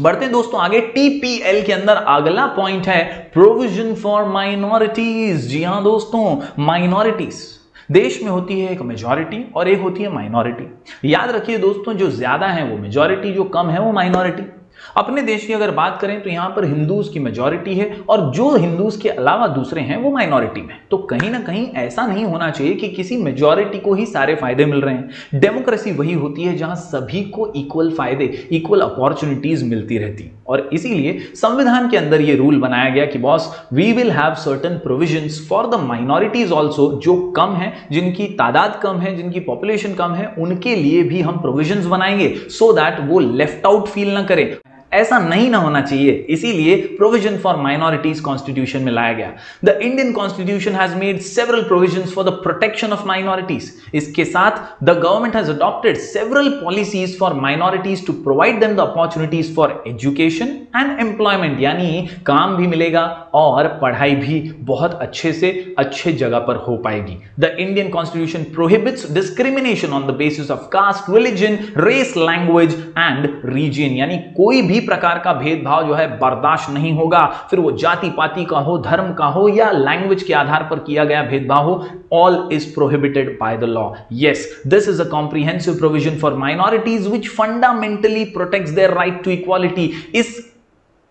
बढ़ते हैं दोस्तों, आगे टीपीएल के अंदर अगला पॉइंट है प्रोविज़न फॉर माइनॉरिटीज जी हाँ दोस्तों माइनॉरिटीज देश में होती है एक मेजॉरिटी और एक होती है माइनॉरिटी याद रखिए दोस्तों, जो ज़्यादा है वो मेजॉरिटी जो कम है वो माइनॉरिटी अपने देश की अगर बात करें तो यहाँ पर हिंदूज की मेजोरिटी है और जो हिंदूज के अलावा दूसरे हैं, वो माइनॉरिटी में तो कहीं ना कहीं ऐसा नहीं होना चाहिए कि किसी मेजोरिटी को ही सारे फ़ायदे मिल रहे हैं। डेमोक्रेसी वही होती है जहाँ सभी को इक्वल फ़ायदे इक्वल अपॉर्चुनिटीज़ मिलती रहती और इसीलिए संविधान के अंदर यह रूल बनाया गया कि boss we will have certain provision for the minorities also जो कम है, जिनकी तादाद कम है, जिनकी पॉपुलेशन कम है, उनके लिए भी हम प्रोविज़न बनाएँगे सो so दैट वो लेफ़्ट आउट फील ना करें। ऐसा नहीं ना होना चाहिए। इसीलिए प्रोविज़न फॉर माइनॉरिटीज कॉन्स्टिट्यूशन में लाया गया। The Indian constitution has made several provision for the protection of minorities इसके साथ the government has adopted several policies for minorities to provide them the opportunities for education and employment यानी काम भी मिलेगा और पढ़ाई भी बहुत अच्छे से अच्छे जगह पर हो पाएगी। The Indian constitution prohibits discrimination on the basis of caste religion race language and region यानी कोई भी प्रकार का भेदभाव जो है बर्दाश्त नहीं होगा। फिर वो जाति पाति का हो, धर्म का हो या लैंग्वेज के आधार पर किया गया भेदभाव हो all is prohibited by the law yes this is a comprehensive provision for minorities which fundamentally protect their right to equality इस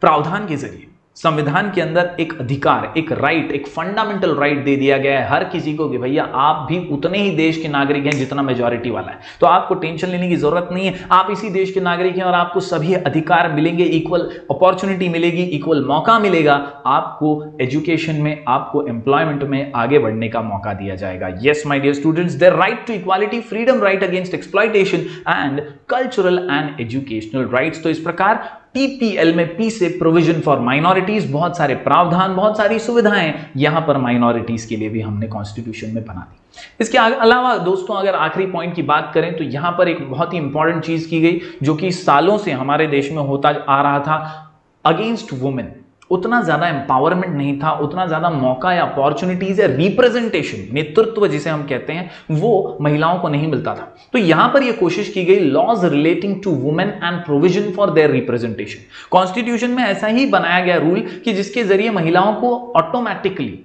प्रावधान के ज़रिए। संविधान के अंदर एक अधिकार, एक राइट एक फंडामेंटल राइट दे दिया गया है हर किसी को कि भैया आप भी उतने ही देश के नागरिक हैं जितना मेजोरिटी वाला है। तो आपको टेंशन लेने की ज़रूरत नहीं है। आप इसी देश के नागरिक हैं और आपको सभी अधिकार मिलेंगे इक्वल अपॉर्चुनिटी मिलेगी इक्वल मौका मिलेगा। आपको एजुकेशन में, आपको एम्प्लॉयमेंट में आगे बढ़ने का मौका दिया जाएगा। Yes my dear students their right to equality freedom right against exploitation and cultural and educational rights तो इस प्रकार टीपीएल में पी से प्रोविज़न फॉर माइनॉरिटीज बहुत सारे प्रावधान, बहुत सारी सुविधाएँ यहाँ पर माइनॉरिटीज के लिए भी हमने कॉन्स्टिट्यूशन में बना दी। इसके अलावा दोस्तों, अगर आखिरी पॉइंट की बात करें तो यहाँ पर एक बहुत ही इंपॉर्टेंट चीज़ की गई, जो कि सालों से हमारे देश में होता आ रहा था अगेंस्ट वुमेन उतना ज़्यादा एम्पावरमेंट नहीं था, उतना ज़्यादा मौका या अपॉर्चुनिटीज़ या रिप्रेजेंटेशन नेतृत्व जिसे हम कहते हैं, वो महिलाओं को नहीं मिलता था। तो यहाँ पर यह कोशिश की गई laws relating to women and provision for their representation constitution में ऐसा ही बनाया गया रूल कि जिसके ज़रिए महिलाओं को ऑटोमेटिकली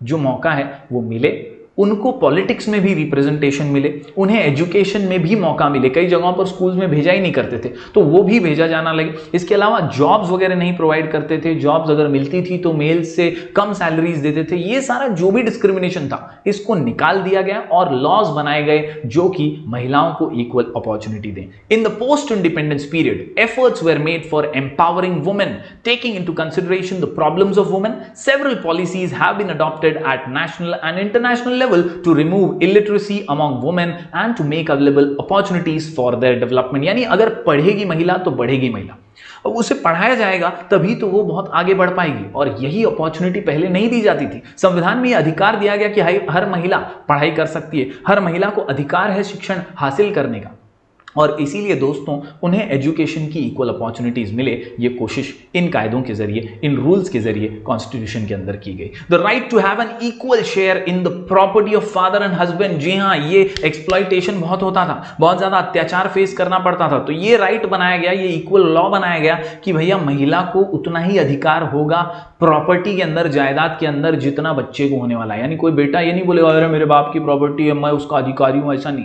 जो मौका है वो मिले। उनको पॉलिटिक्स में भी रिप्रेजेंटेशन मिले, उन्हें एजुकेशन में भी मौका मिले। कई जगहों पर स्कूल्स में भेजा ही नहीं करते थे तो वो भी भेजा जाना लगे। इसके अलावा जॉब्स वगैरह नहीं प्रोवाइड करते थे। जॉब्स अगर मिलती थी तो मेल से कम सैलरीज देते थे। ये सारा जो भी डिस्क्रिमिनेशन था, इसको निकाल दिया गया और लॉज बनाए गए जो कि महिलाओं को इक्वल अपॉर्चुनिटी दें। In the post independence period efforts were made for empowering women taking into consideration the problems of women several policies have been adopted at national and international level level to remove illiteracy among women and to make available opportunities for their development. यानी अगर पढ़ेगी महिला तो बढ़ेगी महिला। अब उसे पढ़ाया जाएगा, तभी तो वो बहुत आगे बढ़ पाएगी। और यही अपॉर्चुनिटी पहले नहीं दी जाती थी। संविधान में अधिकार दिया गया कि हर महिला पढ़ाई कर सकती है। हर महिला को अधिकार है शिक्षण हासिल करने का। और इसीलिए दोस्तों, उन्हें एजुकेशन की इक्वल अपॉर्चुनिटीज़ मिले, ये कोशिश इन कायदों के ज़रिए, इन रूल्स के ज़रिए कॉन्स्टिट्यूशन के अंदर की गई। The right to have an equal share in the property of father and husband जी हाँ ये एक्सप्लाइटेशन बहुत होता था, बहुत ज़्यादा अत्याचार फेस करना पड़ता था। तो ये राइट right बनाया गया, ये इक्वल लॉ बनाया गया कि भैया महिला को उतना ही अधिकार होगा प्रॉपर्टी के अंदर, जायदाद के अंदर जितना बच्चे को होने वाला है। यानी कोई बेटा ये नहीं बोलेगा, अरे मेरे बाप की प्रॉपर्टी है, मैं उसका अधिकारी हूँ, ऐसा नहीं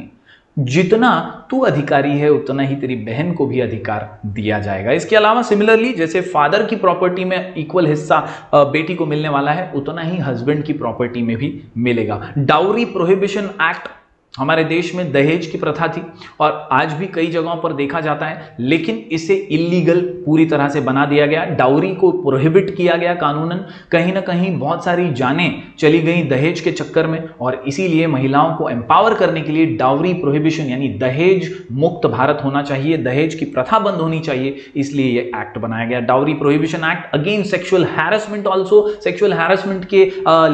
जितना तू अधिकारी है, उतना ही तेरी बहन को भी अधिकार दिया जाएगा। इसके अलावा सिमिलरली जैसे फादर की प्रॉपर्टी में इक्वल हिस्सा बेटी को मिलने वाला है, उतना ही हस्बैंड की प्रॉपर्टी में भी मिलेगा। डाउरी प्रोहिबिशन एक्ट हमारे देश में दहेज की प्रथा थी और आज भी कई जगहों पर देखा जाता है, लेकिन इसे इलीगल पूरी तरह से बना दिया गया। डाउरी को प्रोहिबिट किया गया कानूनन। कहीं ना कहीं बहुत सारी जानें चली गई दहेज के चक्कर में और इसीलिए महिलाओं को एम्पावर करने के लिए डाउरी प्रोहिबिशन यानी दहेज मुक्त भारत होना चाहिए, दहेज की प्रथा बंद होनी चाहिए, इसलिए यह एक्ट बनाया गया। Dowry prohibition act again sexual harassment also sexual harassment के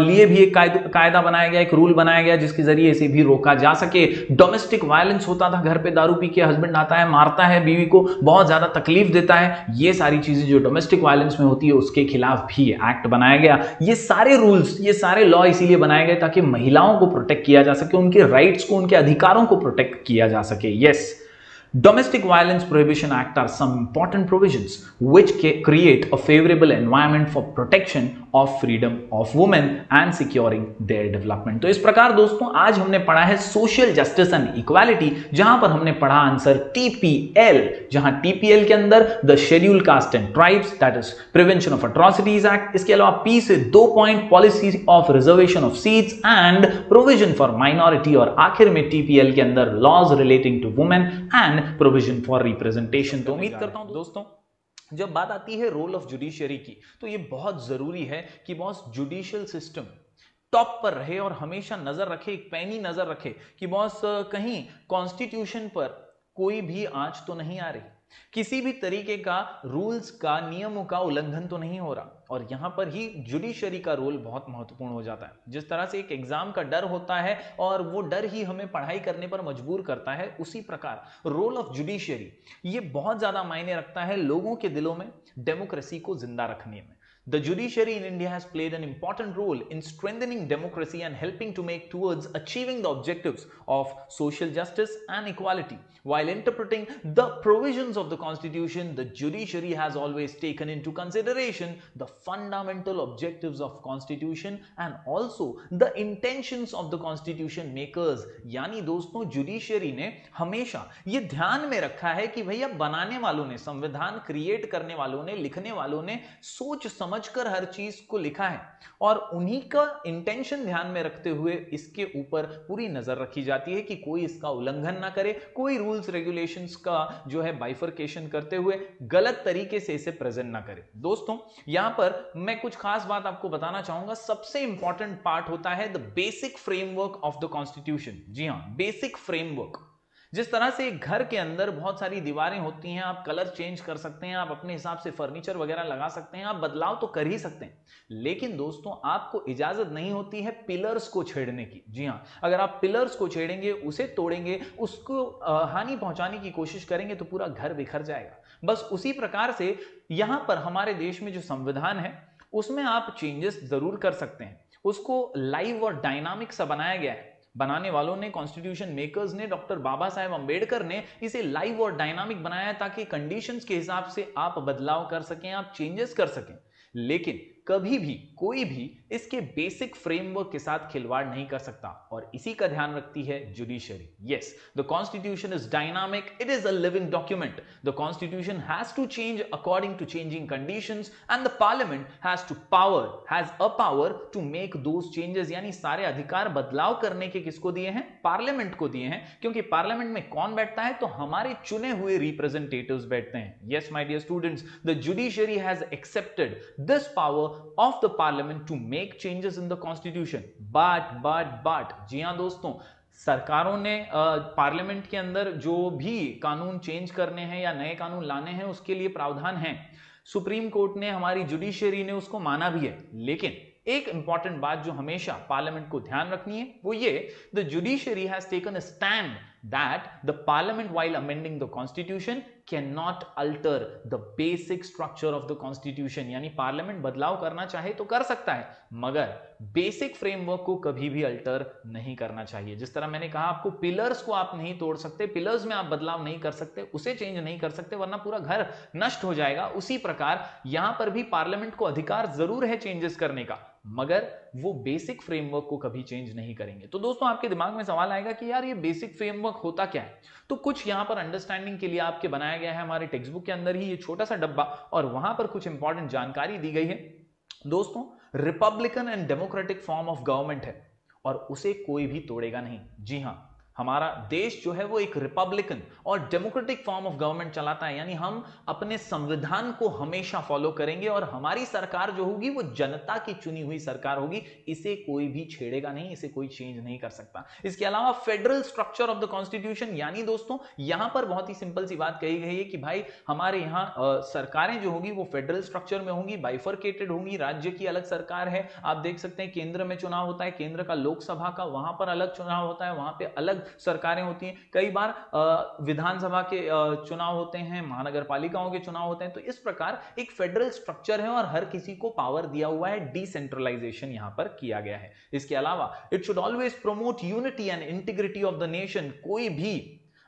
लिए भी एक कायदा बनाया गया, एक रूल बनाया गया, जिसके ज़रिए इसे भी रोका जा जा सके। डोमेस्टिक वायलेंस होता था घर पे दारू पी के हस्बैंड आता है मारता है बीवी को बहुत ज़्यादा तकलीफ़ देता है। ये सारी चीज़ें जो डोमेस्टिक वायलेंस में होती है उसके खिलाफ भी एक्ट बनाया गया। ये सारे रूल्स ये सारे लॉ इसीलिए बनाए गए ताकि महिलाओं को प्रोटेक्ट किया जा सके उनके राइट्स को उनके अधिकारों को प्रोटेक्ट किया जा सके। Yes yes, Domestic Violence Prohibition Act are some important provisions which create a favorable environment for protection of freedom of women and securing their development. तो इस प्रकार दोस्तों, आज हमने पढ़ा है सोशल जस्टिस एंड इक्वालिटी जहाँ पर हमने पढ़ा आंसर टीपीएल जहाँ टीपीएल के अंदर the schedule caste and tribes that is prevention of atrocities act इसके अलावा पी से दो point policy of reservation of seats and provision for minority और आखिर में टीपीएल के अंदर laws relating to women and provision for representation तो उम्मीद करता हूँ दोस्तों जब बात आती है रोल ऑफ़ जुडिशियरी की तो ये बहुत ज़रूरी है कि बॉस जुडिशियल सिस्टम टॉप पर रहे और हमेशा नज़र रखे एक पैनी नज़र रखे कि बॉस कहीं कॉन्स्टिट्यूशन पर कोई भी आँच तो नहीं आ रही। किसी भी तरीके का रूल्स का, नियमों का उल्लंघन तो नहीं हो रहा। और यहाँ पर ही जुडिशरी का रोल बहुत महत्वपूर्ण हो जाता है। जिस तरह से एक एग्ज़ाम का डर होता है और वो डर ही हमें पढ़ाई करने पर मजबूर करता है, उसी प्रकार रोल ऑफ़ जुडिशियरी ये बहुत ज़्यादा मायने रखता है लोगों के दिलों में, डेमोक्रेसी को ज़िंदा रखने में। The judiciary in India has played an important role in strengthening democracy and helping to make towards achieving the objectives of social justice and equality. While interpreting the provisions of the constitution, the judiciary has always taken into consideration the fundamental objectives of constitution and also the intentions of the constitution makers. यानी दोस्तों judiciary ने हमेशा ये ध्यान में रखा है कि भैया बनाने वालों ने संविधान क्रिएट करने वालों ने लिखने वालों ने सोच समझ समझकर हर चीज़ को लिखा है और उन्हीं का इंटेंशन ध्यान में रखते हुए इसके ऊपर पूरी नज़र रखी जाती है कि कोई इसका उल्लंघन ना करे, कोई रूल्स रेगुलेशंस का जो है बाइफर्केशन करते हुए गलत तरीके से इसे प्रेजेंट ना करे। दोस्तों, यहाँ पर मैं कुछ खास बात आपको बताना चाहूँगा। सबसे इंपॉर्टेंट पार्ट होता है the basic framework of the constitution जी हाँ बेसिक फ्रेमवर्क जिस तरह से घर के अंदर बहुत सारी दीवारें होती हैं, आप कलर चेंज कर सकते हैं, आप अपने हिसाब से फर्नीचर वगैरह लगा सकते हैं, आप बदलाव तो कर ही सकते हैं। लेकिन दोस्तों, आपको इजाज़त नहीं होती है पिलर्स को छेड़ने की। जी हाँ अगर आप पिलर्स को छेड़ेंगे, उसे तोड़ेंगे, उसको हानि पहुँचाने की कोशिश करेंगे तो पूरा घर बिखर जाएगा। बस उसी प्रकार से यहाँ पर हमारे देश में जो संविधान है, उसमें आप चेंजेस ज़रूर कर सकते हैं। उसको लाइव और डायनामिक सा बनाया गया है। बनाने वालों ने कॉन्स्टिट्यूशन मेकर्स ने डॉक्टर बाबा साहेब अंबेडकर ने इसे लाइव और डायनामिक बनाया ताकि कंडीशंस के हिसाब से आप बदलाव कर सकें, आप चेंजेस कर सकें। लेकिन कभी भी, कोई भी इसके बेसिक फ्रेमवर्क के साथ खिलवाड़ नहीं कर सकता। और इसी का ध्यान रखती है judiciary yes the constitution is dynamic it is a living document the constitution has to change according to changing conditions and the parliament has to power has a power to make those changes यानी सारे अधिकार बदलाव करने के किसको दिए हैं? Parliament को दिए हैं। क्योंकि पार्लियामेंट में कौन बैठता है? तो हमारे चुने हुए रिप्रेजेंटेटिव्स बैठते हैं। Yes my dear students the judiciary has accepted this power of the parliament to make changes in the constitution. But but but, जी हाँ दोस्तों, सरकारों ने पार्लियामेंट के अंदर जो भी कानून चेंज करने हैं या नए कानून लाने हैं, उसके लिए प्रावधान है। सुप्रीम कोर्ट ने हमारी जुडिशियरी ने उसको माना भी है। लेकिन एक इंपॉर्टेंट बात जो हमेशा पार्लियामेंट को ध्यान रखनी है, वो ये the judiciary has taken stand that the parliament while amending the constitution can not alter the basic structure of the यानी पार्लियामेंट बदलाव करना चाहे तो कर सकता है, मगर बेसिक फ्रेमवर्क को कभी भी अल्टर नहीं करना चाहिए। जिस तरह मैंने कहा, आपको पिलर्स को आप नहीं तोड़ सकते पिलर्स में आप बदलाव नहीं कर सकते, उसे चेंज नहीं कर सकते, वरना पूरा घर नष्ट हो जाएगा। उसी प्रकार, यहाँ पर भी पार्लियामेंट को अधिकार ज़रूर है चेंजेस करने का। मगर वो बेसिक फ्रेमवर्क को कभी चेंज नहीं करेंगे। तो दोस्तों, आपके दिमाग में सवाल आएगा कि यार ये बेसिक फ्रेमवर्क होता क्या है? तो कुछ यहाँ पर अंडरस्टैंडिंग के लिए आपके बनाया गया है हमारे टेक्स्ट बुक के अंदर ही ये छोटा सा डब्बा और वहाँ पर कुछ इंपॉर्टेंट जानकारी दी गई है। दोस्तों republican and democratic form of government है और उसे कोई भी तोड़ेगा नहीं। जी हाँ हमारा देश जो है वो एक रिपब्लिकन और डेमोक्रेटिक फॉर्म ऑफ़ गवर्नमेंट चलाता है। यानी हम अपने संविधान को हमेशा फॉलो करेंगे और हमारी सरकार जो होगी वो जनता की चुनी हुई सरकार होगी। इसे कोई भी छेड़ेगा नहीं, इसे कोई चेंज नहीं कर सकता। इसके अलावा federal structure of the constitution यानी दोस्तों, यहाँ पर बहुत ही सिंपल सी बात कही गई है कि भाई हमारे यहाँ सरकारें जो होगी वो फेडरल स्ट्रक्चर में होंगी बाइफर्केटेड होंगी, राज्य की अलग सरकार है। आप देख सकते हैं केंद्र में चुनाव होता है, केंद्र का लोकसभा का, वहाँ पर अलग चुनाव होता है, वहाँ पर अलग सरकारें होती हैं। कई बार विधानसभा के चुनाव होते हैं महानगर पालिकाओं के चुनाव होते हैं तो इस प्रकार एक फेडरल स्ट्रक्चर है और हर किसी को पावर दिया हुआ है डिसेंट्रलाइजेशन यहाँ पर किया गया है। इसके अलावा it should always promote unity and integrity of the nation कोई भी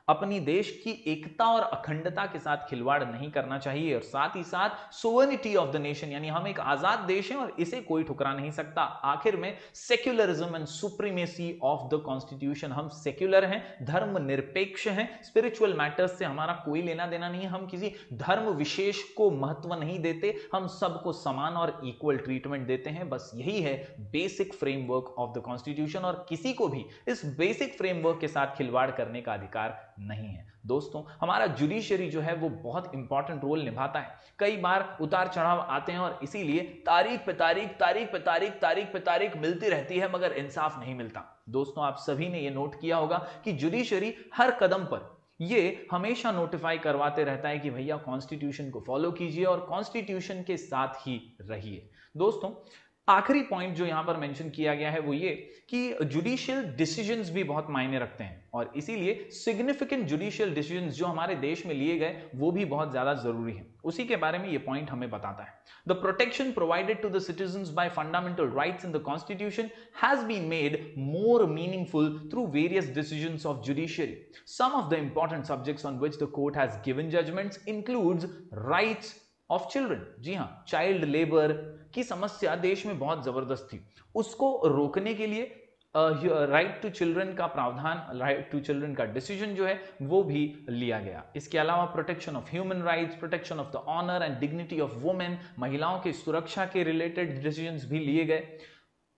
अपनी देश की एकता और अखंडता के साथ खिलवाड़ नहीं करना चाहिए और साथ ही साथ सोवर्निटी ऑफ़ द नेशन यानी हम एक आज़ाद देश हैं और इसे कोई ठुकरा नहीं सकता। आखिर में secularism and supremacy of the constitution हम सेक्युलर हैं धर्म निरपेक्ष हैं। स्पिरिचुअल मैटर्स से हमारा कोई लेना देना नहीं है। हम किसी धर्म विशेष को महत्व नहीं देते। हम सबको समान और इक्वल ट्रीटमेंट देते हैं। बस यही है basic framework of the constitution और किसी को भी इस बेसिक फ्रेमवर्क के साथ खिलवाड़ करने का अधिकार नहीं है। दोस्तों, हमारा जुडिशरी जो है वो बहुत इंपॉर्टेंट रोल निभाता है। कई बार उतार चढ़ाव आते हैं और इसीलिए तारीख पे तारीख तारीख पे तारीख तारीख पे तारीख मिलती रहती है, मगर इंसाफ नहीं मिलता। दोस्तों, आप सभी ने ये नोट किया होगा कि जुडिशरी हर कदम पर ये हमेशा नोटिफाई करवाते रहता है कि भैया कॉन्स्टिट्यूशन को फॉलो कीजिए और कॉन्स्टिट्यूशन के साथ ही रहिए। दोस्तों आखिरी पॉइंट जो यहाँ पर मेंशन किया गया है वो ये कि जुडिशियल डिसीजंस भी बहुत मायने रखते हैं और इसीलिए सिग्निफिकेंट जुडिशियल डिसीजंस जो हमारे देश में लिए गए, वो भी बहुत ज़्यादा ज़रूरी है। उसी के बारे में ये पॉइंट हमें बताता है। The protection provided to the citizens by fundamental rights in the constitution has been made more meaningful through various decision of judiciary some of the important subjects on which the court has given judgments includes rights of children जी हाँ child labour की समस्या देश में बहुत ज़बरदस्त थी। उसको रोकने के लिए राइट टू चिल्ड्रन का प्रावधान राइट टू चिल्ड्रन का डिसीज़न जो है, वो भी लिया गया। इसके अलावा protection of human rights protection of the honour and dignity of women महिलाओं की सुरक्षा के रिलेटेड डिसीज़न भी लिए गए।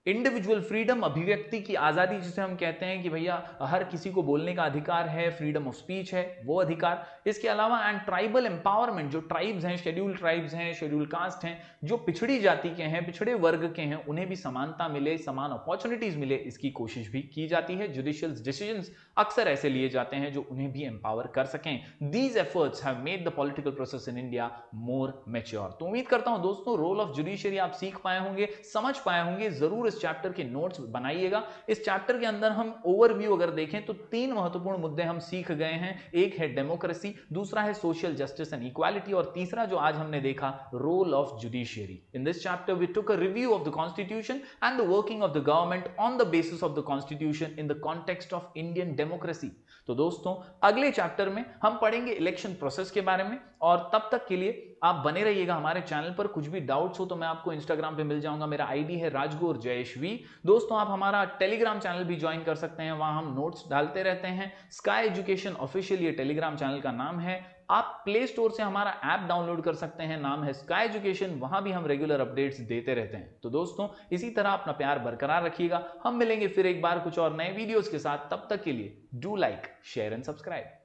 इंडिविजुअल फ्रीडम अभिव्यक्ति की आज़ादी जिसे हम कहते हैं कि भैया, हर किसी को बोलने का अधिकार है फ्रीडम ऑफ़ स्पीच है, वो अधिकार। इसके अलावा एंड ट्राइबल एम्पावरमेंट जो ट्राइब्स हैं शेड्यूल ट्राइब्स हैं शेड्यूल कास्ट हैं, जो पिछड़ी जाति के हैं, पिछड़े वर्ग के हैं, उन्हें भी समानता मिले, समान अपॉर्चुनिटीज़ मिले, इसकी कोशिश भी की जाती है। जुडिशियल डिसीज़न अक्सर ऐसे लिए जाते हैं जो उन्हें भी एम्पावर कर सकें। These efforts have made the political process in India more mature तो उम्मीद करता हूँ, दोस्तों रोल ऑफ़ जुडिशियरी आप सीख पाए होंगे, समझ पाए होंगे, ज़रूर इस चैप्टर के नोट्स बनाइएगा। इस चैप्टर के अंदर हम ओवरव्यू अगर देखें तो तीन महत्वपूर्ण मुद्दे हम सीख गए हैं। एक है डेमोक्रेसी दूसरा है सोशल जस्टिस एंड इक्वालिटी और तीसरा जो आज हमने देखा role of judiciary in this chapter we took a review of the constitution and the working of the government on the basis of the constitution in the context of Indian democracy तो दोस्तों, अगले chapter में हम पढ़ेंगे election process के बारे में और तब तक के लिए आप बने रहिएगा हमारे चैनल पर। कुछ भी डाउट्स हो तो मैं आपको इंस्टाग्राम पे मिल जाऊँगा। मेरा आईडी है राजगोर जयश्वी। दोस्तों, आप हमारा टेलीग्राम चैनल भी ज्वाइन कर सकते हैं। वहाँ हम नोट्स डालते रहते हैं। स्काई एजुकेशन ऑफिशियल ये टेलीग्राम चैनल का नाम है। आप प्ले स्टोर से हमारा ऐप डाउनलोड कर सकते हैं, नाम है स्काई एजुकेशन वहाँ भी हम रेगुलर अपडेट्स देते रहते हैं। तो दोस्तों, इसी तरह अपना प्यार बरकरार रखिएगा। हम मिलेंगे फिर एक बार कुछ और नए वीडियोस के साथ। तब तक के लिए do like share and subscribe